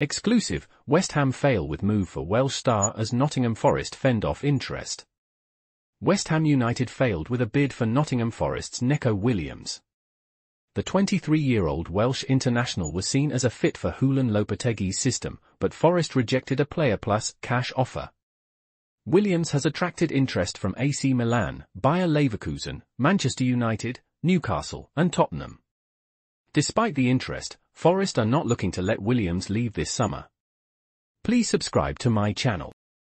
Exclusive, West Ham fail with move for Welsh star as Nottingham Forest fend off interest. West Ham United failed with a bid for Nottingham Forest's Neco Williams. The 23-year-old Welsh international was seen as a fit for Julen Lopetegui's system, but Forest rejected a player plus cash offer. Williams has attracted interest from AC Milan, Bayer Leverkusen, Manchester United, Newcastle, and Tottenham. Despite the interest, Forest are not looking to let Williams leave this summer. Please subscribe to my channel.